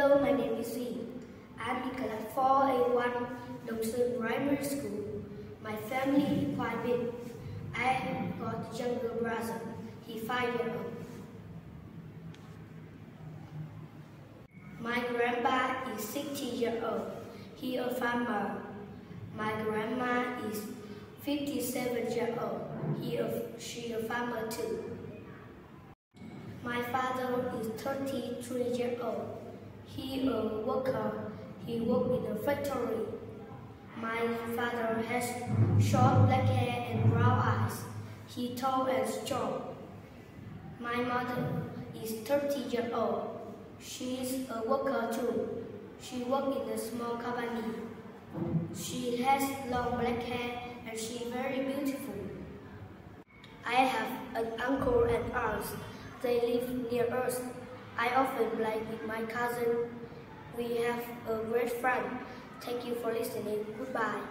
Hello, my name is Duy. I'm in class 4A1 Đồng Sơn Primary School. My family is quite big. I have got a younger brother. He's five years old. My grandpa is 60 years old. He a farmer. My grandma is 57 years old. He a, she a farmer too. My father is 33 years old. He uh, a worker. He work in a factory. My father has short black hair and brown eyes. He tall and strong. My mother is 30 years old. She is a worker too. She work in a small company. She has long black hair and she very beautiful. I have an uncle and aunt. They live near us. I often play with my cousin. We have a great friend. Thank you for listening. Goodbye.